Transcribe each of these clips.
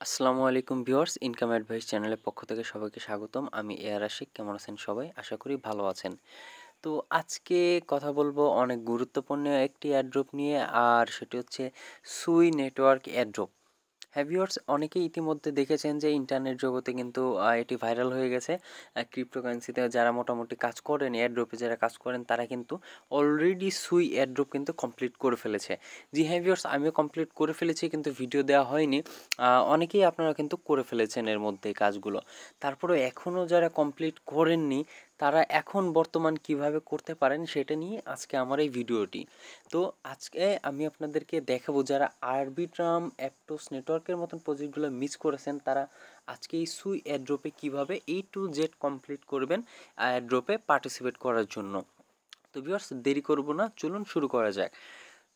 আসসালামু আলাইকুম viewers income advice চ্যানেলের পক্ষ থেকে সবাইকে স্বাগতম। আমি এয়ার আশিক, কেমন আছেন সবাই? আশা করি ভালো আছেন। তো আজকে কথা বলব অনেক গুরুত্বপূর্ণ একটি অ্যাড্রপ নিয়ে, আর সেটি হচ্ছে সুই নেটওয়ার্ক অ্যাড্রপ হ্যাভিওর্স অনেকেই ইতিমধ্যে দেখেছেন যে ইন্টারনেট জগতে কিন্তু এটি ভাইরাল হয়ে গেছে। ক্রিপ্টোকারেন্সিতে যারা মোটামুটি কাজ করেন এয়ারড্রপে যারা কাজ করেন, তারা কিন্তু অলরেডি সুই এয়ারড্রপ কিন্তু কমপ্লিট করে ফেলেছে। জি হ্যাভিওর্স আমিও কমপ্লিট করে ফেলেছি, কিন্তু ভিডিও দেওয়া হয়নি। অনেকেই আপনারা কিন্তু করে ফেলেছেন এর মধ্যে কাজগুলো। তারপরেও এখনও যারা কমপ্লিট করেননি তারা এখন বর্তমান কীভাবে করতে পারেন সেটা নিয়ে আজকে আমার এই ভিডিওটি। তো আজকে আমি আপনাদেরকে দেখাবো যারা আরবিট্রাম অ্যাপটোস নেটওয়ার্কের মতন প্রজেক্টগুলো মিস করেছেন, তারা আজকে এই সুই অ্যাড্রোপে কীভাবে এই টু জেড কমপ্লিট করবেন অ্যাড্রোপে পার্টিসিপেট করার জন্য। তো ভিউয়ার্স দেরি করব না, চলুন শুরু করা যাক।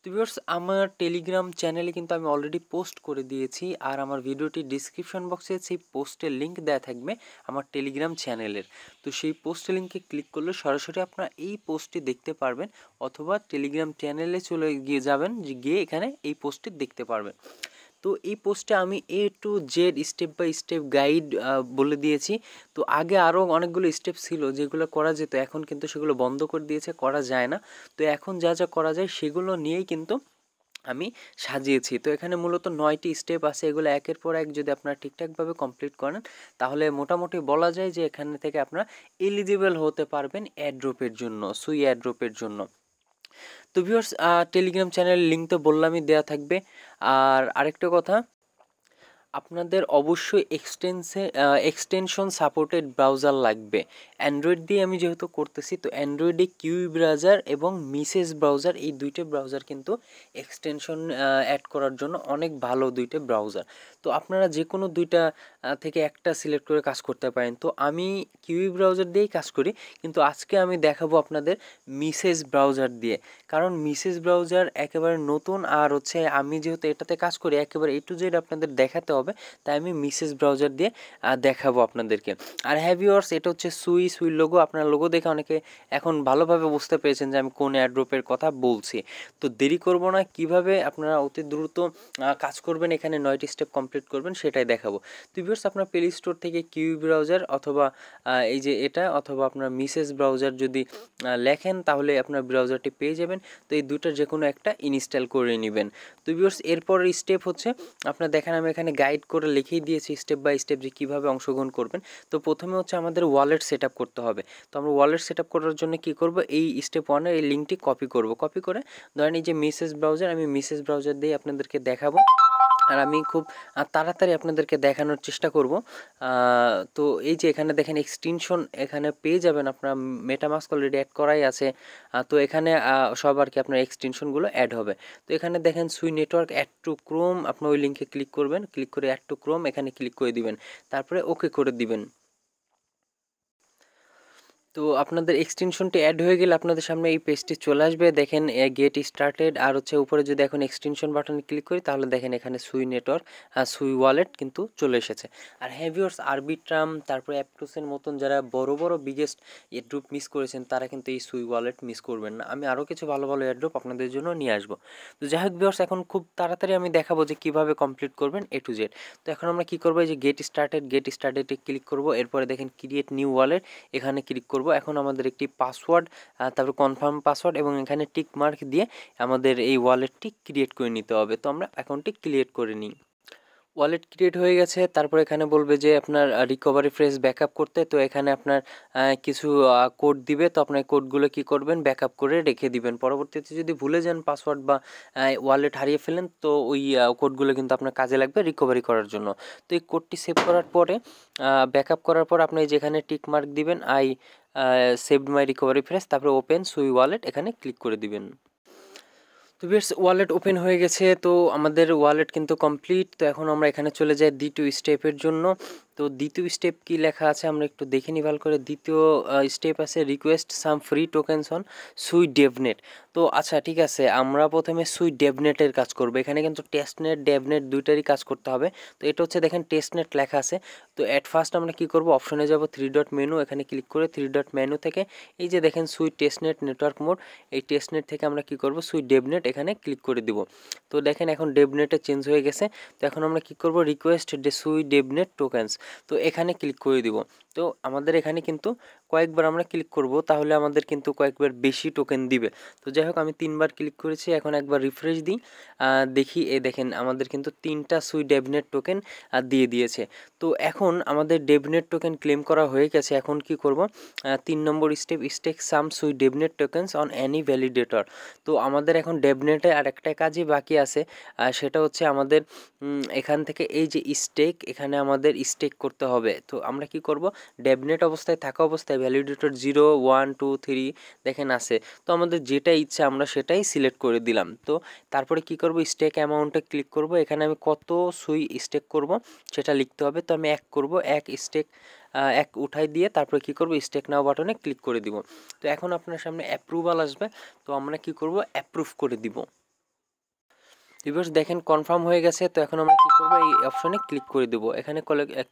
তো ভিউয়ার্স আমার টেলিগ্রাম চ্যানেলে কিন্তু আমি অলরেডি পোস্ট করে দিয়েছি আর আমার ভিডিওটি ডিসক্রিপশন বক্সে সেই পোস্টের লিঙ্ক দেওয়া থাকবে আমার টেলিগ্রাম চ্যানেলের তো সেই পোস্টের লিঙ্কে ক্লিক করলে সরাসরি আপনারা এই পোস্টটি দেখতে পারবেন অথবা টেলিগ্রাম চ্যানেলে চলে গিয়ে যাবেন গিয়ে এখানে এই পোস্টটি দেখতে পারবেন। তো এই পোস্টে আমি A to Z step by step guide বলে দিয়েছি। তো আগে আরও অনেকগুলো স্টেপ ছিল যেগুলো করা যেত, এখন কিন্তু সেগুলো বন্ধ করে দিয়েছে, করা যায় না। তো এখন যা যা করা যায় সেগুলো নিয়েই কিন্তু আমি সাজিয়েছি। তো এখানে মূলত নয়টি স্টেপ আছে, এগুলো একের পর এক যদি আপনারা ঠিকঠাকভাবে কমপ্লিট করেন, তাহলে মোটামুটি বলা যায় যে এখানে থেকে আপনারা এলিজিবল হতে পারবেন অ্যাড্রপের জন্য সুই অ্যাড্রপের জন্য। তো ভিউয়ার্স টেলিগ্রাম চ্যানেলের লিঙ্ক তো বললামই দেওয়া থাকবে। আর আরেকটা কথা আপনাদের অবশ্যই এক্সটেন্সে এক্সটেনশন সাপোর্টেড ব্রাউজার লাগবে। অ্যান্ড্রয়েড দিয়ে আমি যেহেতু করতেছি, তো অ্যান্ড্রয়েডে কিউই ব্রাউজার এবং মিসেস ব্রাউজার এই দুইটা ব্রাউজার কিন্তু এক্সটেনশন অ্যাড করার জন্য অনেক ভালো দুইটা ব্রাউজার তো আপনারা যে কোনো দুইটা থেকে একটা সিলেক্ট করে কাজ করতে পারেন। তো আমি কিউই ব্রাউজার দিয়েই কাজ করি, কিন্তু আজকে আমি দেখাবো আপনাদের মিসেস ব্রাউজার দিয়ে। কারণ মিসেস ব্রাউজার একেবারে নতুন, আর হচ্ছে আমি যেহেতু এটাতে কাজ করি, একেবারে এ টু জেড আপনাদের দেখাতে হবে। তাই আমি মিসেস ব্রাউজার দিয়ে দেখাবো আপনাদেরকে। আর হ্যাভিওয়ার্স এটা হচ্ছে সুই সুই লোগো। আপনার লোগো দেখে অনেকে এখন ভালোভাবে বুঝতে পেরেছেন যে আমি কোন অ্যাড্রপের কথা বলছি। তো দেরি করব না, কীভাবে আপনারা অতি দ্রুত কাজ করবেন, এখানে নয়টি স্টেপ কমপ্লিট করবেন, সেটাই দেখাবো। তো ভিউয়ার্স আপনার প্লে স্টোর থেকে কিউ ব্রাউজার অথবা এই যে এটা, অথবা আপনার মিসেস ব্রাউজার যদি লেখেন, তাহলে আপনার ব্রাউজারটি পেয়ে যাবেন। তো এই দুটার যে কোনো একটা ইনস্টল করে নেবেন। তো ভিউয়ার্স এরপরের স্টেপ হচ্ছে, আপনার দেখেন আমি এখানে গাইড করে লিখেই দিয়েছি স্টেপ বাই স্টেপ যে কীভাবে অংশগ্রহণ করবেন। তো প্রথমে হচ্ছে আমাদের ওয়ালেট সেট করতে হবে। তো আমরা ওয়ালেট সেট করার জন্য কি করব? এই স্টেপ ওয়ানের এই লিঙ্কটি কপি করব। কপি করে ধরেন এই যে মিসেস ব্রাউজার আমি মিসেস ব্রাউজার দিয়ে আপনাদেরকে দেখাবো। আর আমি খুব তাড়াতাড়ি আপনাদেরকে দেখানোর চেষ্টা করব। তো এই যে এখানে দেখেন এক্সটেনশন এখানে পেয়ে যাবেন আপনার মেটামাস্ক অলরেডি অ্যাড করাই আছে। তো এখানে সব আর কি আপনার এক্সটেনশনগুলো অ্যাড হবে। তো এখানে দেখেন সুই নেটওয়ার্ক অ্যাড টু ক্রোম আপনার ওই লিঙ্কে ক্লিক করবেন। ক্লিক করে অ্যাড টু ক্রোম এখানে ক্লিক করে দিবেন। তারপরে ওকে করে দিবেন। তো আপনাদের এক্সটেনশনটি অ্যাড হয়ে গেলে আপনাদের সামনে এই পেজটি চলে আসবে। দেখেন গেট স্টার্টেড আর হচ্ছে উপরে যদি এখন এক্সটেনশন বাটনে ক্লিক করি, তাহলে দেখেন এখানে সুই নেটওয়ার্ক আর সুই ওয়ালেট কিন্তু চলে এসেছে। আর হ্যাভিওর্স আরবিট্রাম তারপরে অ্যাপটুসের মতন যারা বড় বড় বিগেস্ট এড্রুপ মিস করেছেন, তারা কিন্তু এই সুই ওয়ালেট মিস করবেন না। আমি আরও কিছু ভালো ভালো এড্রুপ আপনাদের জন্য নিয়ে আসব। তো যাই হোক ভিওর্স এখন খুব তাড়াতাড়ি আমি দেখাবো যে কীভাবে কমপ্লিট করবেন এ টু জেড তো এখন আমরা কী করব? যে গেট স্টার্টেড গেট স্টার্টেডে ক্লিক করব। এরপরে দেখেন ক্রিয়েট নিউ ওয়ালেট এখানে ক্লিক করব। করব। এখন আমাদের একটি পাসওয়ার্ড তারপর কনফার্ম পাসওয়ার্ড এবং এখানে টিক মার্ক দিয়ে আমাদের এই ওয়ালেটটি ক্রিয়েট করে নিতে হবে। তো আমরা অ্যাকাউন্টটি ক্রিয়েট করে নিই। ওয়ালেট ক্রিয়েট হয়ে গেছে। তারপর এখানে বলবে যে আপনার রিকভারি ফ্রেস ব্যাকআপ করতে। তো এখানে আপনার কিছু কোড দিবে। তো আপনার কোডগুলো কি করবেন? ব্যাকআপ করে রেখে দিবেন। পরবর্তীতে যদি ভুলে যান পাসওয়ার্ড বা ওয়ালেট হারিয়ে ফেলেন, তো ওই কোডগুলো কিন্তু আপনার কাজে লাগবে রিকভারি করার জন্য। তো এই কোডটি সেভ করার পরে ব্যাকআপ করার পর আপনি যেখানে টিক মার্ক দিবেন I saved my recovery phrase তারপরে ওপেন সুই ওয়ালেট এখানে ক্লিক করে দিবেন। তো বেশ ওয়ালেট ওপেন হয়ে গেছে, তো আমাদের ওয়ালেট কিন্তু কমপ্লিট তো এখন আমরা এখানে চলে যাই দ্বিতীয় স্টেপের জন্য। তো দ্বিতীয় স্টেপ কি লেখা আছে আমরা একটু দেখে নিই ভালো করে। দ্বিতীয় স্টেপ আছে request some free tokens on Sui devnet তো আচ্ছা ঠিক আছে। আমরা প্রথমে সুই ডেভনেটের কাজ করব। এখানে কিন্তু টেস্টনেট ডেভনেট দুইটারই কাজ করতে হবে। তো এটা হচ্ছে দেখেন টেস্টনেট লেখা আছে। তো অ্যাট ফার্স্ট আমরা কি করব? অপশনে যাব থ্রি ডট মেনু এখানে ক্লিক করে থ্রি ডট মেনু থেকে এই যে দেখেন সুই টেস্টনেট নেটওয়ার্ক মোড এই টেস্টনেট থেকে আমরা কি করব? সুই ডেভনেট এখানে ক্লিক করে দিব। তো দেখেন এখন ডেভনেটে চেঞ্জ হয়ে গেছে। তো এখন আমরা কি করব? রিকোয়েস্ট সুই ডেভনেট টোকেন্স তো এখানে ক্লিক করে দিব। তো আমাদের এখানে কিন্তু কয়েকবার আমরা ক্লিক করব, তাহলে আমাদের কিন্তু কয়েকবার বেশি টোকেন দিবে। তো যাই হোক, আমি তিনবার ক্লিক করেছি, এখন একবার রিফ্রেশ দিই। দেখি, এ দেখেন, আমাদের কিন্তু তিনটা সুই ডেভনেট টোকেন দিয়ে দিয়েছে। তো এখন আমাদের ডেভনেট টোকেন ক্লেম করা হয়ে গেছে, এখন কি করব? তিন নম্বর step stake some Sui devnet tokens on any validator তো আমাদের এখন ডেভনেটে আর একটা কাজই বাকি আছে সেটা হচ্ছে আমাদের এখান থেকে এই যে স্টেক এখানে আমাদের স্টেক করতে হবে। তো আমরা কি করব? ডেভনেট অবস্থায় থাকা অবস্থায় validator zero one two three দেখেন আছে। তো আমাদের যেটা ইচ্ছা আমরা সেটাই সিলেক্ট করে দিলাম। তো তারপরে কি করব? স্টেক অ্যামাউন্টে ক্লিক করব। এখানে আমি কত সুই স্টেক করব সেটা লিখতে হবে। তো আমি এক করব, এক স্টেক এক উঠাই দিয়ে তারপরে কি করব? স্টেক নাও বাটনে ক্লিক করে দিব। তো এখন আপনার সামনে অ্যাপ্রুভাল আসবে। তো আমরা কি করব? অ্যাপ্রুভ করে দিব। ভিউয়ার্স দেখেন কনফার্ম হয়ে গেছে, তো এখন আমরা কি করব? এই অপশনে ক্লিক করে দেব। এখানে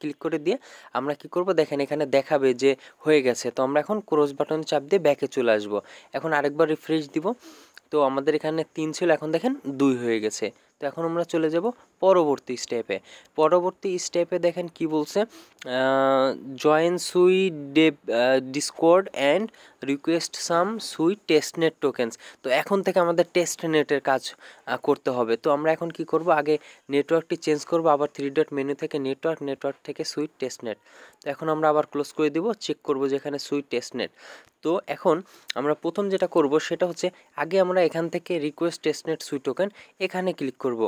ক্লিক করে দিয়ে আমরা কি করব? দেখেন, এখানে দেখাবে যে হয়ে গেছে। তো আমরা এখন ক্রস বাটন চাপ দিয়ে ব্যাকে চলে আসব। এখন আরেকবার রিফ্রেশ দিব। তো আমাদের এখানে তিন ছিল, এখন দেখেন দুই হয়ে গেছে। তো এখন আমরা চলে যাব পরবর্তী স্টেপে পরবর্তী স্টেপে দেখেন কি বলছে? জয়েন সুই ডেব ডিসকোয়ার্ড and request some Sui testnet tokens তো এখন থেকে আমাদের টেস্টনেটের কাজ করতে হবে। তো আমরা এখন কি করব? আগে নেটওয়ার্কটি চেঞ্জ করব, আবার থ্রি ডট মেনু থেকে নেটওয়ার্ক নেটওয়ার্ক থেকে সুইট টেস্টনেট তো এখন আমরা আবার ক্লোজ করে দিব চেক করব যে এখানে সুইট টেস্টনেট তো এখন আমরা প্রথম যেটা করব সেটা হচ্ছে আগে আমরা এখান থেকে রিকোয়েস্ট টেস্টনেট সুইট টোকেন এখানে ক্লিক করব।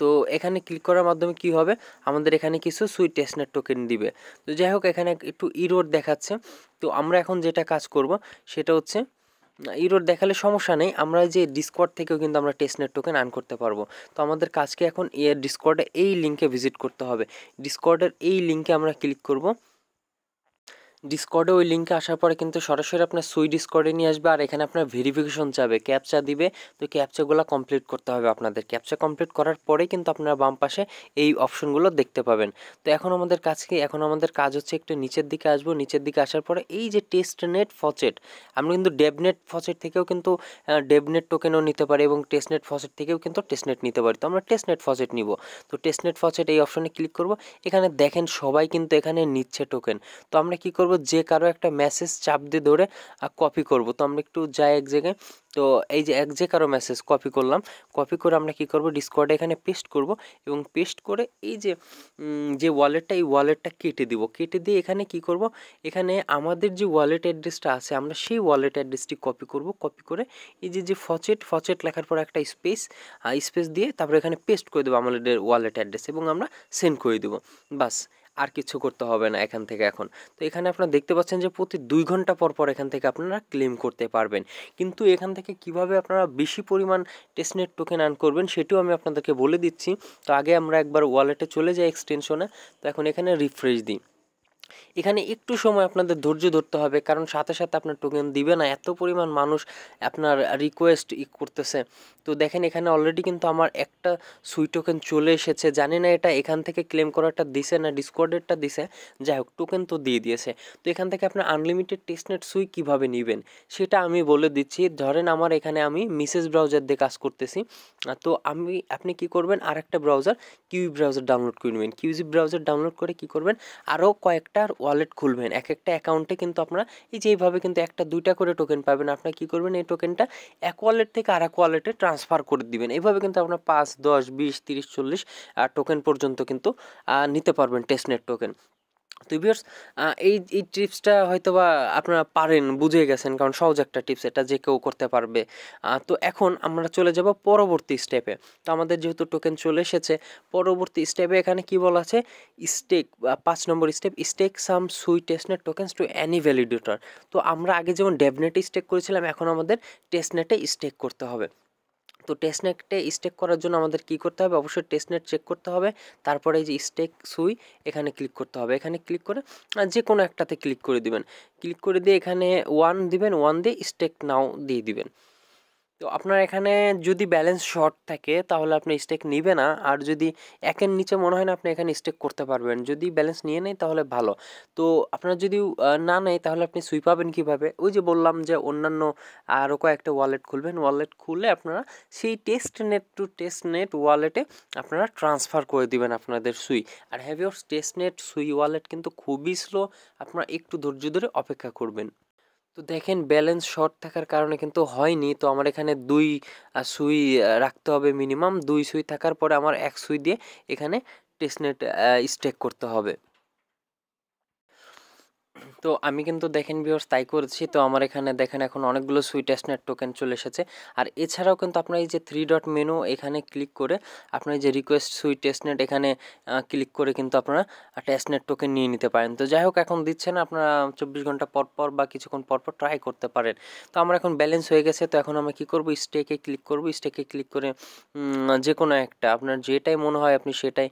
তো এখানে ক্লিক করার মাধ্যমে কি হবে? আমাদের এখানে কিছু সুইট টেস্টনেট টোকেন দিবে। তো যাই হোক, এখানে একটু ইরোড দেখাচ্ছে। তো আমরা এখন যেটা কাজ করব সেটা হচ্ছে ইরোড দেখালে সমস্যা নেই, আমরা যে ডিসকর্ড থেকেও কিন্তু আমরা টেস্টনেট টোকেন আর্ন করতে পারব। তো আমাদের কাজকে এখন এর ডিসকর্ডে এই লিঙ্কে ভিজিট করতে হবে। ডিসকর্ডের এই লিঙ্কে আমরা ক্লিক করব। ডিসকর্ডে ওই লিঙ্কে আসার পরে কিন্তু সরাসরি আপনার সুই ডিসকর্ডে নিয়ে আসবে আর এখানে আপনার ভেরিফিকেশন চাবে ক্যাপচা দিবে। তো ক্যাপচাগুলো কমপ্লিট করতে হবে আপনাদের। ক্যাপচা কমপ্লিট করার পরে কিন্তু আপনারা বাম পাশে এই অপশনগুলো দেখতে পাবেন। তো এখন আমাদের কাজ কি? এখন আমাদের কাজ হচ্ছে একটু নিচের দিকে আসব। নিচের দিকে আসার পরে এই যে টেস্ট নেট ফচেট আমরা কিন্তু ডেবনেট ফচেট থেকেও কিন্তু ডেবনেট টোকেনও নিতে পারি এবং টেস্টনেট ফচেট থেকেও কিন্তু টেস্টনেট নিতে পারি। তো আমরা টেস্টনেট ফচেট নিব। তো টেস্টনেট ফচেট এই অপশনে ক্লিক করব। এখানে দেখেন সবাই কিন্তু এখানে নিচ্ছে টোকেন তো আমরা কি করব? যে কারও একটা মেসেজ চাপ দিয়ে ধরে কপি করব। তো আমরা একটু যাই এক জায়গায়। তো এই যে এক যে কারও মেসেজ কপি করলাম কপি করে আমরা কি করব? ডিসকর্ডে এখানে পেস্ট করব এবং পেস্ট করে এই যে যে ওয়ালেটটা এই ওয়ালেটটা কেটে দিব। কেটে দিয়ে এখানে কি করব? এখানে আমাদের যে ওয়ালেট অ্যাড্রেসটা আছে, আমরা সেই ওয়ালেট অ্যাড্রেসটি কপি করব। কপি করে এই যে যে ফচেট ফচেট লেখার পর একটা স্পেস স্পেস দিয়ে তারপরে এখানে পেস্ট করে দেবো আমাদের ওয়ালেট অ্যাড্রেস এবং আমরা সেন্ড করে দেবো। বাস। আর কিছু করতে হবে না এখান থেকে এখন। তো এখানে আপনারা দেখতে পাচ্ছেন যে প্রতি দুই ঘণ্টা পর পর এখান থেকে আপনারা ক্লেম করতে পারবেন। কিন্তু এখান থেকে কীভাবে আপনারা বেশি পরিমাণ টেস্টনেট টোকেন আর্ন করবেন সেটিও আমি আপনাদেরকে বলে দিচ্ছি। তো আগে আমরা একবার ওয়ালেটে চলে যাই এক্সটেনশনে তো এখন এখানে রিফ্রেশ দিই। এখানে একটু সময় আপনাদের ধৈর্য ধরতে হবে, কারণ সাথে সাথে আপনার টোকেন দিবে না। এত পরিমাণ মানুষ আপনার রিকোয়েস্ট ই করতেছে। তো দেখেন, এখানে অলরেডি কিন্তু আমার একটা সুই টোকেন চলে এসেছে। জানি না এটা এখান থেকে ক্লেম করাটা দিছে না ডিসকর্ডেরটা দিছে। যাই হোক টোকেন তো দিয়ে দিয়েছে। তো এখান থেকে আপনার আনলিমিটেড টেস্টনেট সুই কীভাবে নেবেন, সেটা আমি বলে দিচ্ছি। ধরেন, আমার এখানে আমি মিসেস ব্রাউজার দিয়ে কাজ করতেছি। তো আমি, আপনি কি করবেন? আর একটা ব্রাউজার কিউই ব্রাউজার ডাউনলোড করে নেবেন। কিউজি ব্রাউজার ডাউনলোড করে কি করবেন? আরও কয়েকটা ওয়ালেট খুলবেন। এক একটা অ্যাকাউন্টে কিন্তু আপনারা এই যে এইভাবে কিন্তু একটা, দুইটা করে টোকেন পাবেন। আপনারা কী করবেন? এই টোকেনটা এক ওয়ালেট থেকে আর এক ওয়ালেটে ট্রান্সফার করে দিবেন। এইভাবে কিন্তু আপনার পাঁচ, দশ, বিশ, তিরিশ, চল্লিশ টোকেন পর্যন্ত কিন্তু নিতে পারবেন টেস্টনেট টোকেন তো ভিউয়ার্স এই এই টিপসটা হয়তো বা আপনারা পারেন, বুঝে গেছেন, কারণ সহজ একটা টিপস এটা যে কেউ করতে পারবে। তো এখন আমরা চলে যাব পরবর্তী স্টেপে তো আমাদের যেহেতু টোকেন চলে এসেছে, পরবর্তী স্টেপে এখানে কি বলা আছে? স্টেক পাঁচ নম্বর step stake some Sui testnet tokens to any validator তো আমরা আগে যেমন ডেভনেটে স্টেক করেছিলাম, এখন আমাদের টেস্টনেটে স্টেক করতে হবে। তো টেস্টনেটে স্টেক করার জন্য আমাদের কি করতে হবে? অবশ্যই টেস্টনেট চেক করতে হবে। তারপরে এই যে স্টেক সুই এখানে ক্লিক করতে হবে। এখানে ক্লিক করে যে কোনো একটাতে ক্লিক করে দিবেন। ক্লিক করে দিয়ে এখানে ওয়ান দিবেন ওয়ান দিয়ে স্টেক নাও দিয়ে দিবেন। তো আপনার এখানে যদি ব্যালেন্স শর্ট থাকে, তাহলে আপনি স্টেক নিবে না। আর যদি একের নিচে মনে হয় না, আপনি এখানে স্টেক করতে পারবেন। যদি ব্যালেন্স নিয়ে নেয়, তাহলে ভালো। তো আপনার যদি না নেয়, তাহলে আপনি সুই পাবেন কীভাবে? ওই যে বললাম যে অন্যান্য আরও কয়েকটা ওয়ালেট খুলবেন। ওয়ালেট খুলে আপনারা সেই test net to test net ওয়ালেটে আপনারা ট্রান্সফার করে দিবেন আপনাদের সুই। আর হ্যাভিওর টেস্ট নেট সুই ওয়ালেট কিন্তু খুবই স্লো আপনারা একটু ধৈর্য ধরে অপেক্ষা করবেন। তো দেখেন ব্যালেন্স শর্ট থাকার কারণে কিন্তু হয়নি। তো আমার এখানে দুই সুই রাখতে হবে মিনিমাম দুই সুই থাকার পরে আমার এক সুই দিয়ে এখানে টেস্টনেট স্টেক করতে হবে। তো আমি কিন্তু দেখেন ভিউয়ার্স তাই করেছি। তো আমার এখানে দেখেন এখন অনেকগুলো সুইট টেস্টনেট টোকেন চলে এসেছে। আর এছাড়াও কিন্তু আপনার এই যে থ্রি ডট মেনু এখানে ক্লিক করে আপনার এই যে রিকোয়েস্ট সুইট টেস্টনেট এখানে ক্লিক করে কিন্তু আপনারা টেস্টনেট টোকেন নিয়ে নিতে পারেন। তো যাই হোক, এখন দিচ্ছেন আপনারা চব্বিশ ঘণ্টা পর পর বা কিছুক্ষণ পর পর ট্রাই করতে পারেন। তো আমার এখন ব্যালেন্স হয়ে গেছে। তো এখন আমরা কী করব? স্টেকে ক্লিক করব। স্টেকে ক্লিক করে যে কোনো একটা, আপনার যেটাই মনে হয় আপনি সেটাই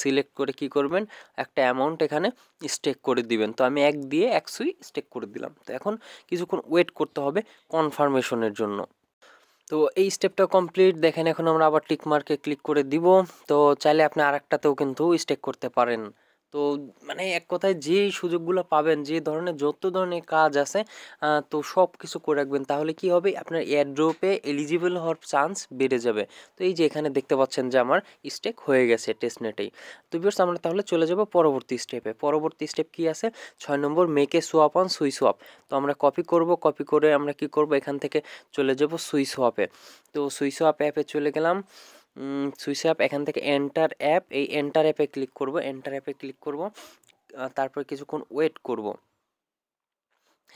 সিলেক্ট করে কি করবেন? একটা অ্যামাউন্ট এখানে স্টেক করে দিবেন। তো আমি এক দিয়ে এক সুই স্টেক করে দিলাম। তো এখন কিছুক্ষণ ওয়েট করতে হবে কনফার্মেশনের জন্য। তো এই স্টেপটা কমপ্লিট দেখেন এখন আমরা আবার টিক মার্কে ক্লিক করে দিব। তো চাইলে আপনি আরেকটাতেও কিন্তু স্টেক করতে পারেন। তো মানে এক কথায় যে সুযোগগুলো পাবেন, যে ধরনের যত ধরনের কাজ আছে তো সব কিছু করে রাখবেন। তাহলে কি হবে? আপনার এয়ারড্রপে এলিজিবল হওয়ার চান্স বেড়ে যাবে। তো এই যে এখানে দেখতে পাচ্ছেন যে আমার স্টেক হয়ে গেছে টেস্টনেটেই তো বিয়ার্স আমরা তাহলে চলে যাব পরবর্তী স্টেপে পরবর্তী স্টেপ কি আছে? ছয় নম্বর make swap on Sui swap তো আমরা কপি করব কপি করে আমরা কি করব? এখান থেকে চলে যাব সুই সোয়াপে তো সুই সোয়াপ অ্যাপে চলে গেলাম। সুইচ অ্যাপ, এখান থেকে এন্টার অ্যাপ, এই এন্টার অ্যাপে ক্লিক করব এন্টার অ্যাপে ক্লিক করব তারপর কিছুক্ষণ ওয়েট করব।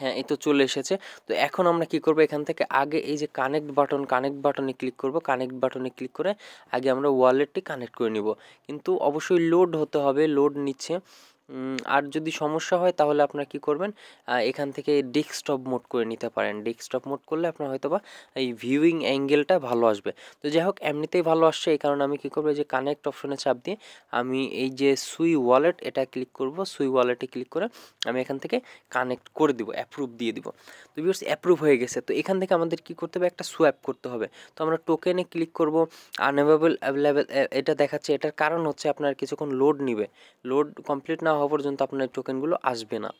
হ্যাঁ এই তো চলে এসেছে। তো এখন আমরা কি করব, এখান থেকে আগে এই যে কানেক্ট বাটন কানেক্ট বাটনে ক্লিক করব কানেক্ট বাটনে ক্লিক করে আগে আমরা ওয়ালেটটি কানেক্ট করে নিব। কিন্তু অবশ্যই লোড হতে হবে লোড নিচ্ছে। আর যদি সমস্যা হয় তাহলে আপনারা কি করবেন? এখান থেকে ডেস্কটপ মোড করে নিতে পারেন। ডেস্কটপ মোড করলে আপনার হয়তো বা এই ভিউইং অ্যাঙ্গেলটা ভালো আসবে। তো যাই হোক, এমনিতেই ভালো আসছে। এই কারণে আমি কী করব যে কানেক্ট অপশনে চাপ দিয়ে আমি এই যে সুই ওয়ালেট এটা ক্লিক করব। সুই ওয়ালেটে ক্লিক করে আমি এখান থেকে কানেক্ট করে দিব অ্যাপ্রুভ দিয়ে দিব। তো বিকজ অ্যাপ্রুভ হয়ে গেছে। তো এখান থেকে আমাদের কি করতে হবে? একটা সোয়াপ করতে হবে। তো আমরা টোকেনে ক্লিক করব আনএভেলেবল অ্যাভেলেবেল এটা দেখাচ্ছে। এটার কারণ হচ্ছে আপনার কিছুক্ষণ লোড নিবে। লোড কমপ্লিট না হওয়া পর্যন্ত আপনার টোকেনগুলো আসবে না।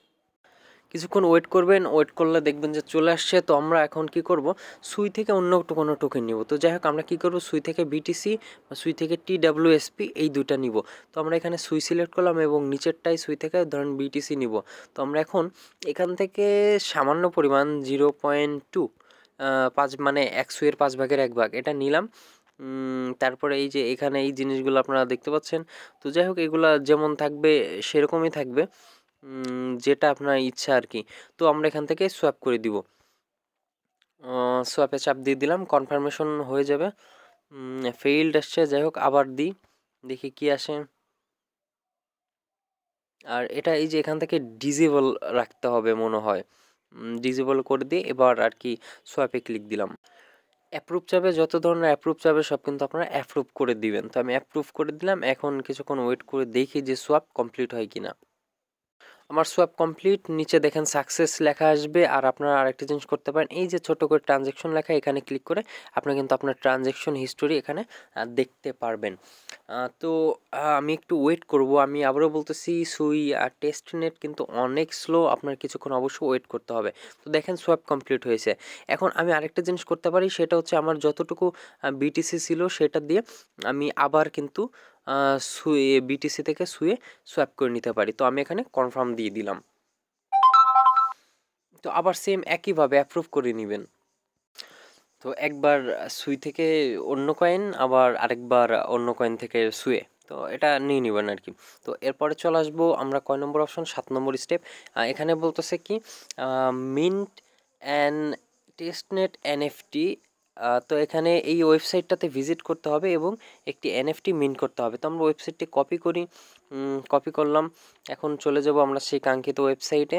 কিছুক্ষণ ওয়েট করবেন ওয়েট করলে দেখবেন যে চলে আসছে। তো আমরা এখন কি করব? সুই থেকে অন্য কোনো টোকেন নিব। তো যাই হোক, আমরা কি করব? সুই থেকে বিটিসি বা সুই থেকে টি ডাব্লিউ এসপি এই দুইটা নিব। তো আমরা এখানে সুই সিলেক্ট করলাম এবং নিচেরটাই সুই থেকে ধরেন বিটিসি নিব। তো আমরা এখন এখান থেকে সামান্য পরিমাণ জিরো পয়েন্ট টু পাঁচ মানে এক সুইয়ের পাঁচ ভাগের এক ভাগ এটা নিলাম। তারপরে এই যে এখানে এই জিনিসগুলো আপনারা দেখতে পাচ্ছেন। তো যাই হোক, এগুলো যেমন থাকবে, সেরকমই থাকবে। যেটা আপনার ইচ্ছা আর কি। তো আমরা এখান থেকে সোয়াপ করে দিব। সোয়াপে চাপ দিয়ে দিলাম কনফার্মেশন হয়ে যাবে। ফেইল্ড আসছে, যাই হোক, আবার দিই। দেখি কি আসে। আর এটা এই যে এখান থেকে ডিজেবল রাখতে হবে মনে হয়। ডিজেবল করে দিয়ে এবার আর কি সোয়াপে ক্লিক দিলাম। অ্যাপ্রুভ চাবে, যত ধরনের অ্যাপ্রুভ চাবে, সব কিন্তু আপনারা অ্যাপ্রুভ করে দিবেন। তো আমি অ্যাপ্রুভ করে দিলাম, এখন কিছুক্ষণ ওয়েট করে দেখি যে সোয়াপ কমপ্লিট হয় কিনা। আমার সোয়াপ কমপ্লিট নিচে দেখেন সাকসেস লেখা আসবে আর আপনারা আরেকটা জিনিস করতে পারেন। এই যে ছোটো করে ট্রানজ্যাকশন লেখা, এখানে ক্লিক করে আপনারা কিন্তু আপনার ট্রানজ্যাকশন হিস্টোরি এখানে দেখতে পারবেন। তো আমি একটু ওয়েট করব। আমি আবারও বলতেছি, সুই আর টেস্ট নেট কিন্তু অনেক স্লো আপনার কিছুক্ষণ অবশ্যই ওয়েট করতে হবে। তো দেখেন সোয়াপ কমপ্লিট হয়েছে। এখন আমি আরেকটা জিনিস করতে পারি, সেটা হচ্ছে আমার যতটুকু বিটিসি ছিল, সেটা দিয়ে আমি আবার কিন্তু শুয়ে বিটিসি থেকে শুয়ে সোয়াপ করে নিতে পারি। তো আমি এখানে কনফার্ম দিয়ে দিলাম। তো আবার সেম একইভাবে অ্যাপ্রুভ করে নেবেন। তো একবার সুই থেকে অন্য কয়েন আবার আরেকবার অন্য কয়েন থেকে শুয়ে। তো এটা নিয়ে নেবেন আর কি তো এরপরে চলে আসব আমরা কয় নম্বর অপশন সাত নম্বর স্টেপ এখানে বলতেছে কি মিন্ট অ্যান্ড টেস্টনেট এনএফটি তো এখানে এই ওয়েবসাইটটাতে ভিজিট করতে হবে এবং একটি এনএফটি মিন্ট করতে হবে। তো আমরা ওয়েবসাইটটি কপি করি কপি করলাম, এখন চলে যাব আমরা সেই কাঙ্ক্ষিত ওয়েবসাইটে।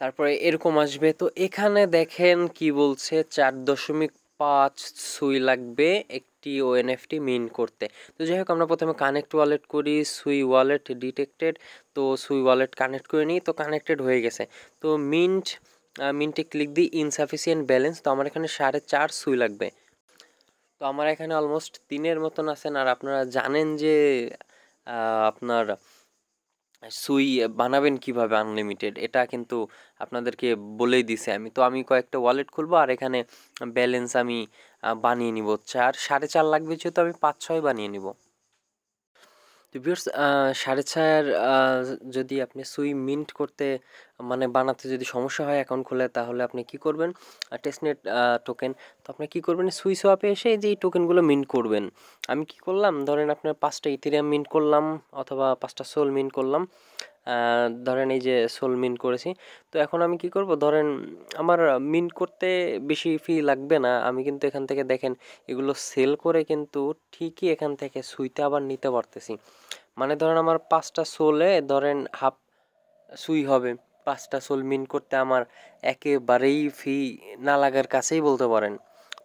তারপরে এরকম আসবে। তো এখানে দেখেন কি বলছে, চার দশমিক পাঁচ সুই লাগবে একটি ওএনএফটি মিন করতে। তো যাই হোক, আমরা প্রথমে কানেক্ট ওয়ালেট করি, সুই ওয়ালেট ডিটেক্টেড। তো সুই ওয়ালেট কানেক্ট করে নিই, তো কানেক্টেড হয়ে গেছে। তো মিন্ট মিন্টে ক্লিক দিই ইনসাফিসিয়েন্ট ব্যালেন্স তো আমার এখানে সাড়ে চার সুই লাগবে। তো আমার এখানে অলমোস্ট তিনের মতন আছেন, আর আপনারা জানেন যে আপনার সুই বানাবেন কীভাবে আনলিমিটেড এটা কিন্তু আপনাদেরকে বলেই দিছে আমি। তো আমি কয়েকটা ওয়ালেট খুলবো, আর এখানে ব্যালেন্স আমি বানিয়ে নিব। চার, সাড়ে চার লাগবে, যেহেতু আমি পাঁচ, ছয় বানিয়ে নিব। তো সাড়ে ছয়ের যদি আপনি সুই মিন্ট করতে মানে বানাতে যদি সমস্যা হয় অ্যাকাউন্ট খুলে, তাহলে আপনি কি করবেন? টেস্টনেট টোকেন তো আপনি কি করবেন? সুই সোয়াপে এসে যে এই টোকেনগুলো মিন্ট করবেন। আমি কি করলাম? ধরেন আপনার পাঁচটা ইথিরিয়াম মিন্ট করলাম, অথবা পাঁচটা সোল মিন্ট করলাম। ধরেন এই যে সোল মিন্ট করেছি। তো এখন আমি কি করব? ধরেন আমার মিন্ট করতে বেশি ফি লাগবে না। আমি কিন্তু এখান থেকে দেখেন, এগুলো সেল করে কিন্তু ঠিকই এখান থেকে সুইতে আবার নিতে পারতেছি। মানে ধরেন আমার পাঁচটা সোলে ধরেন হাফ সুই হবে। পাঁচটা সোল মিন করতে আমার একেবারেই ফি না লাগার কাছেই বলতে পারেন।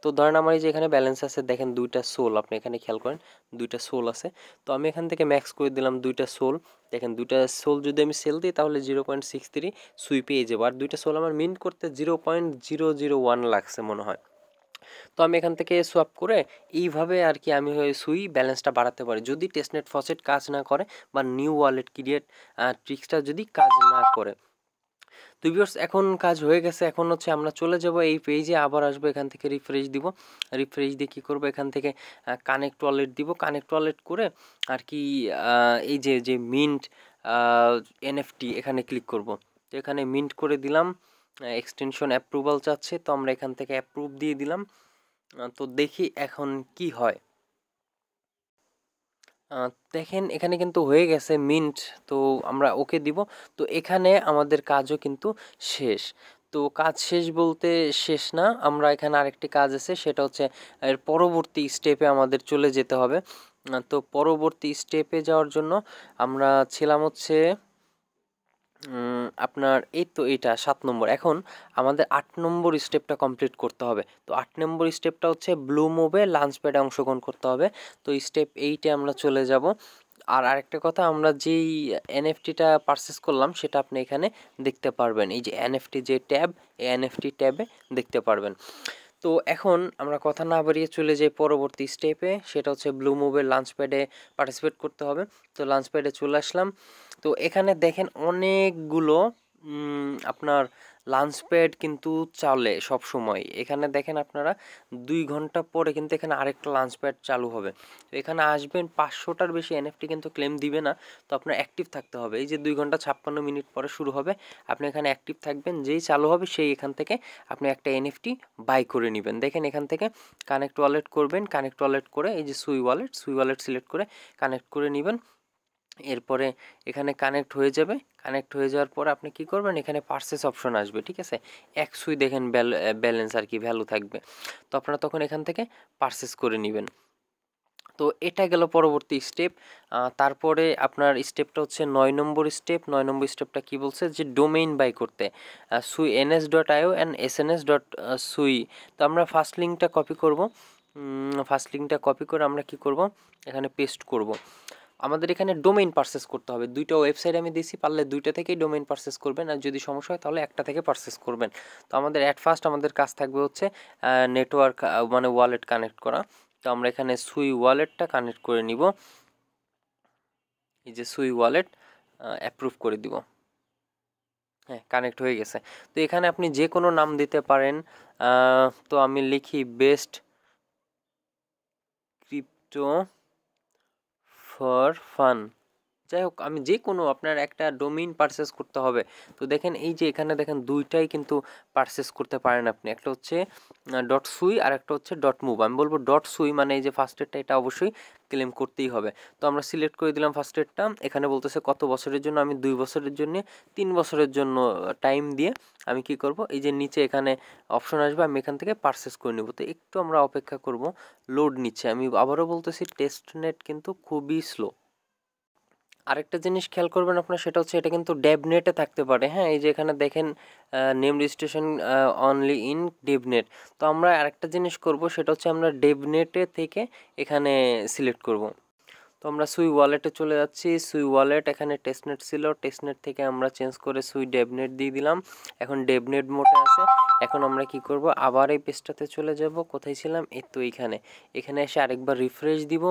তো ধরেন আমার এই যে এখানে ব্যালেন্স আছে, দেখেন দুইটা সোল আপনি এখানে খেয়াল করেন, দুইটা সোল আছে। তো আমি এখান থেকে ম্যাক্স করে দিলাম দুইটা সোল দেখেন দুইটা সোল যদি আমি সেল দিই তাহলে জিরো পয়েন্ট সিক্স থ্রি সুই পেয়ে যাব। আর দুইটা সোল আমার মিন করতে zero point zero zero one লাগছে মনে হয়। তো আমি এখান থেকে সোয়াপ করে এইভাবে আর কি আমি সুই ব্যালেন্সটা বাড়াতে পারি। যদি টেস্টনেট ফসেট কাজ না করে বা নিউ ওয়ালেট ক্রিয়েট ট্রিক্সটা যদি কাজ না করে। তো ভিউয়ার্স এখন কাজ হয়ে গেছে। এখন হচ্ছে আমরা চলে যাব এই পেজে আবার আসব এখান থেকে রিফ্রেশ দিব। রিফ্রেশ দিয়ে কী করব? এখান থেকে কানেক্ট ওয়ালেট দিব। কানেক্ট ওয়ালেট করে আর কি এই যে যে মিন্ট এনএফটি এখানে ক্লিক করব। তো এখানে মিন্ট করে দিলাম। এক্সটেনশন অ্যাপ্রুভাল চাচ্ছে। তো আমরা এখান থেকে অ্যাপ্রুভ দিয়ে দিলাম। তো দেখি এখন কি হয়। দেখেন এখানে কিন্তু হয়ে গেছে মিন্ট তো আমরা ওকে দিব। তো এখানে আমাদের কাজও কিন্তু শেষ। তো কাজ শেষ বলতে শেষ না, আমরা এখানে আরেকটি কাজ আছে, সেটা হচ্ছে এর পরবর্তী স্টেপে আমাদের চলে যেতে হবে। তো পরবর্তী স্টেপে যাওয়ার জন্য আমরা ছিলাম হচ্ছে আপনার এই তো এইটা সাত নম্বর। এখন আমাদের আট নম্বর স্টেপটা কমপ্লিট করতে হবে। তো আট নম্বর স্টেপটা হচ্ছে ব্লু মুভে লাঞ্চ প্যাডে অংশগ্রহণ করতে হবে। তো স্টেপ এইটে আমরা চলে যাব। আর আরেকটা কথা, আমরা যেই এনএফটিটা পারচেস করলাম, সেটা আপনি এখানে দেখতে পারবেন। এই যে এনএফটি যে ট্যাব, এই এনএফটি ট্যাবে দেখতে পারবেন। তো এখন আমরা কথা না বাড়িয়ে চলে যাই পরবর্তী স্টেপে সেটা হচ্ছে ব্লু মুভের লাঞ্চ প্যাডে পার্টিসিপেট করতে হবে। তো লাঞ্চ প্যাডে চলে আসলাম। তো এখানে দেখেন অনেকগুলো আপনার লাঞ্চ প্যাড কিন্তু চলে সব সময় এখানে দেখেন আপনারা দুই ঘণ্টা পরে কিন্তু এখানে আরেকটা লাঞ্চ প্যাড চালু হবে। তো এখানে আসবেন পাঁচশোটার বেশি এনএফটি কিন্তু ক্লেম দিবে না, তো আপনার অ্যাক্টিভ থাকতে হবে। এই যে দুই ঘণ্টা ছাপ্পান্ন মিনিট পরে শুরু হবে, আপনি এখানে অ্যাক্টিভ থাকবেন, যেই চালু হবে সেই এখান থেকে আপনি একটা এনএফটি বাই করে নেবেন। দেখেন এখান থেকে কানেক্ট ওয়ালেট করবেন কানেক্ট ওয়ালেট করে এই যে সুই ওয়ালেট সুই ওয়ালেট সিলেক্ট করে কানেক্ট করে নেবেন। এরপরে এখানে কানেক্ট হয়ে যাবে। কানেক্ট হয়ে যাওয়ার পর আপনি কি করবেন? এখানে পার্সেস অপশন আসবে, ঠিক আছে? এক সুই দেখেন ব্যালেন্স আর কি ভ্যালু থাকবে। তো আপনারা তখন এখান থেকে পার্সেস করে নেবেন। তো এটা গেল পরবর্তী স্টেপ তারপরে আপনার স্টেপটা হচ্ছে নয় নম্বর স্টেপ নয় নম্বর স্টেপটা কি বলছে? যে ডোমেইন বাই করতে। Sui NS dot IO and S N S dot Sui. তো আমরা ফার্স্ট লিঙ্কটা কপি করব। ফার্স্ট লিঙ্কটা কপি করে আমরা কি করব? এখানে পেস্ট করব। আমাদের এখানে ডোমেইন পারচেস করতে হবে। দুইটা ওয়েবসাইট আমি দিয়েছি, পারলে দুইটা থেকেই ডোমেইন পারচেস করবেন আর যদি সমস্যা হয় তাহলে একটা থেকে পারচেস করবেন। তো আমাদের অ্যাট ফার্স্ট আমাদের কাজ থাকবে হচ্ছে নেটওয়ার্ক মানে ওয়ালেট কানেক্ট করা। তো আমরা এখানে সুই ওয়ালেটটা কানেক্ট করে নিব। এই যে সুই ওয়ালেট অ্যাপ্রুভ করে দিব। হ্যাঁ কানেক্ট হয়ে গেছে। তো এখানে আপনি যে কোনো নাম দিতে পারেন তো আমি লিখি বেস্ট ক্রিপ্টো ফর ফান যাই হোক, আমি যে কোনো আপনার একটা ডোমিন পারচেস করতে হবে। তো দেখেন, এই যে এখানে দেখেন দুইটাই কিন্তু পারচেস করতে পারেন আপনি। একটা হচ্ছে ডট সুই আর একটা হচ্ছে ডট মুভ আমি বলব ডট সুই মানে এই যে ফার্স্ট এডটা এটা অবশ্যই ক্লেম করতেই হবে। তো আমরা সিলেক্ট করে দিলাম ফার্স্ট এডটা এখানে বলতেছে কত বছরের জন্য? আমি দুই বছরের জন্য তিন বছরের জন্য টাইম দিয়ে আমি কি করব? এই যে নিচে এখানে অপশন আসবে, আমি এখান থেকে পারচেস করে নেব। তো একটু আমরা অপেক্ষা করব লোড নিচ্ছে আমি আবারও বলতেছি টেস্ট নেট কিন্তু খুবই স্লো আরেকটা জিনিস খেয়াল করবেন আপনার, সেটা হচ্ছে এটা কিন্তু ডেবনেটে থাকতে পারে। হ্যাঁ এই যে এখানে দেখেন name registration only in devnet তো আমরা আরেকটা জিনিস করব, সেটা হচ্ছে আমরা ডেবনেটে থেকে এখানে সিলেক্ট করব। তো আমরা সুই ওয়ালেটে চলে যাচ্ছি। সুই ওয়ালেট এখানে টেস্টনেট ছিল। টেস্টনেট থেকে আমরা চেঞ্জ করে সুই ডেবনেট দিয়ে দিলাম। এখন ডেবনেট মোটে আছে। এখন আমরা কি করব? আবার এই পেজটাতে চলে যাব। কোথায় ছিলাম? এই তো এইখানে এখানে এসে আরেকবার রিফ্রেশ দিব।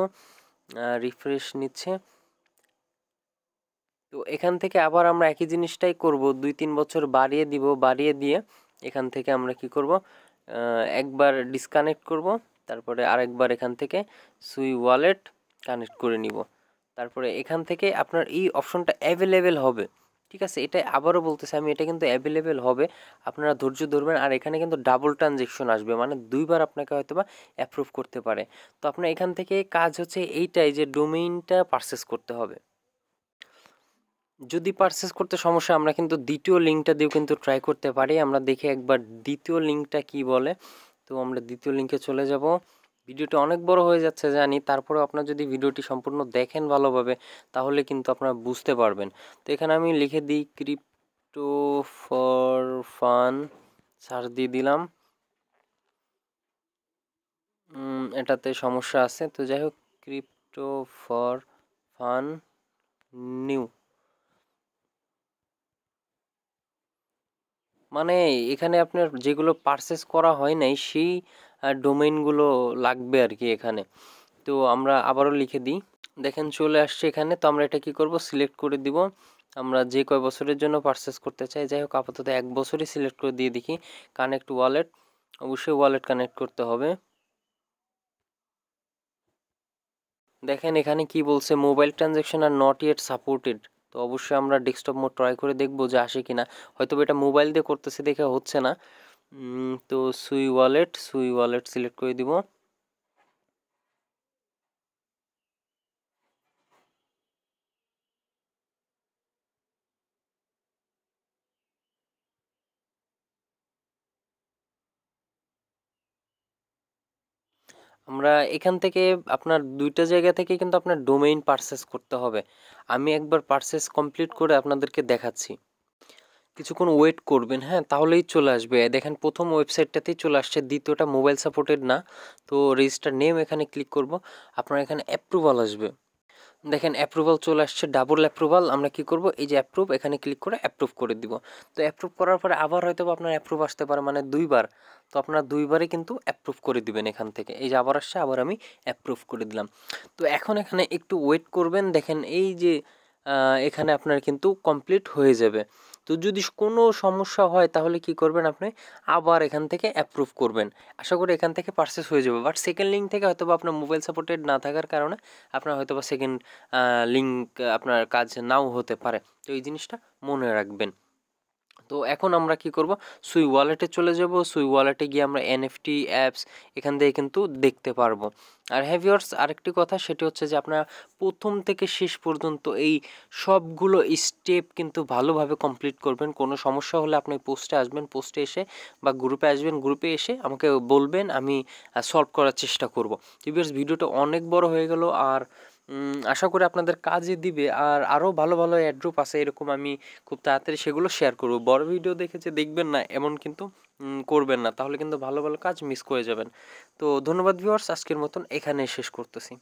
রিফ্রেশ নিচ্ছে। তো এখান থেকে আবার আমরা একই জিনিসটাই করব। দুই তিন বছর বাড়িয়ে দিব, বাড়িয়ে দিয়ে এখান থেকে আমরা কি করব? একবার ডিসকানেক্ট করব, তারপরে আরেকবার এখান থেকে সুই ওয়ালেট কানেক্ট করে নিব। তারপরে এখান থেকে আপনার এই অপশনটা অ্যাভেলেবেল হবে। ঠিক আছে? এটা আবারও বলতেছি, আমি এটা কিন্তু অ্যাভেলেবেল হবে। আপনারা ধৈর্য ধরবেন আর এখানে কিন্তু ডাবল ট্রানজেকশন আসবে মানে দুইবার আপনাকে হয়তো বা অ্যাপ্রুভ করতে পারে। তো আপনার এখান থেকে কাজ হচ্ছে এইটাই যে ডোমেইনটা পারচেস করতে হবে। যদি পারচেস করতে সমস্যা, আমরা কিন্তু দ্বিতীয় লিঙ্কটা দিয়েও কিন্তু ট্রাই করতে পারি। আমরা দেখে একবার দ্বিতীয় লিঙ্কটা কি বলে। তো আমরা দ্বিতীয় লিঙ্কে চলে যাব। ভিডিওটি অনেক বড় হয়ে যাচ্ছে, জানি। তারপরে আপনার যদি ভিডিওটি সম্পূর্ণ দেখেন ভালোভাবে, তাহলে কিন্তু আপনারা বুঝতে পারবেন। তো এখানে আমি লিখে দিই ক্রিপ্টো ফর ফান সার্চ দিয়ে দিলাম। এটাতে সমস্যা আছে। তো যাই হোক ক্রিপ্টো ফর ফান নিউ মানে এখানে আপনার যেগুলো পারচেস করা হয় নাই, সেই ডোমেইনগুলো লাগবে আর কি এখানে। তো আমরা আবারও লিখে দিই। দেখেন চলে আসছে এখানে, তো আমরা এটা কি করব? সিলেক্ট করে দিব। আমরা যে কয় বছরের জন্য পারচেস করতে চাই, যাই হোক আপাতত এক বছরই সিলেক্ট করে দিয়ে দেখি। কানেক্ট ওয়ালেট অবশ্যই ওয়ালেট কানেক্ট করতে হবে। দেখেন এখানে কি বলছে mobile transaction are not yet supported তো অবশ্যই আমরা ডেস্কটপ মোড ট্রাই করে দেখব যে আসে কি না হয়তো এটা মোবাইল দিয়ে করতেছে দেখে হচ্ছে না। তো সুই ওয়ালেট সুই ওয়ালেট সিলেক্ট করে দিব। আমরা এখান থেকে আপনার দুইটা জায়গা থেকে কিন্তু আপনার ডোমেইন পারচেস করতে হবে। আমি একবার পারচেস কমপ্লিট করে আপনাদেরকে দেখাচ্ছি। কিছুক্ষণ ওয়েট করবেন হ্যাঁ তাহলেই চলে আসবে। দেখেন, প্রথম ওয়েবসাইটটাতেই চলে আসছে, দ্বিতীয়টা মোবাইল সাপোর্টেড না। তো রেজিস্টার নেম এখানে ক্লিক করব। আপনার এখানে অ্যাপ্রুভাল আসবে। দেখেন অ্যাপ্রুভাল চলে আসছে ডাবল অ্যাপ্রুভাল আমরা কি করব? এই যে অ্যাপ্রুভ এখানে ক্লিক করে অ্যাপ্রুভ করে দিব। তো অ্যাপ্রুভ করার পরে আবার হয়তো আপনার অ্যাপ্রুভ আসতে পারে মানে দুইবার। তো আপনারা দুইবারই কিন্তু অ্যাপ্রুভ করে দিবেন এখান থেকে। এই যে আবার আসছে, আবার আমি অ্যাপ্রুভ করে দিলাম। তো এখন এখানে একটু ওয়েট করবেন। দেখেন, এই যে এখানে আপনার কিন্তু কমপ্লিট হয়ে যাবে। তো যদি কোনো সমস্যা হয় তাহলে কি করবেন আপনি? আবার এখান থেকে অ্যাপ্রুভ করবেন। আশা করি এখান থেকে পারচেস হয়ে যাবে। বাট সেকেন্ড লিঙ্ক থেকে হয়তো আপনার মোবাইল সাপোর্টেড না থাকার কারণে আপনার হয়তো বা সেকেন্ড লিঙ্ক আপনার কাজ নাও হতে পারে। তো এই জিনিসটা মনে রাখবেন। তো এখন আমরা কি করব? সুই ওয়ালেটে চলে যাব। সুই ওয়ালেটে গিয়ে আমরা এনএফটি অ্যাপস এখান থেকে কিন্তু দেখতে পারব। আর হ্যাভিয়ার্স আরেকটি কথা সেটি হচ্ছে যে আপনারা প্রথম থেকে শেষ পর্যন্ত এই সবগুলো স্টেপ কিন্তু ভালোভাবে কমপ্লিট করবেন। কোনো সমস্যা হলে আপনি পোস্টে আসবেন পোস্টে এসে বা গ্রুপে আসবেন গ্রুপে এসে আমাকে বলবেন, আমি সলভ করার চেষ্টা করব। টিভিয়ার্স ভিডিওটা অনেক বড় হয়ে গেল। আর আশা করি আপনাদের কাজে দিবে। আর আরও ভালো ভালো অ্যাড্রুপ আছে এরকম আমি খুব তাড়াতাড়ি সেগুলো শেয়ার করব। বড় ভিডিও দেখে যে দেখবেন না, এমন কিন্তু করবেন না। তাহলে কিন্তু ভালো ভালো কাজ মিস করে যাবেন। তো ধন্যবাদ ভিউয়ার্স আজকের মতন এখানে শেষ করতেছি।